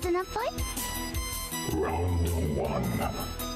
人っぽい Round one.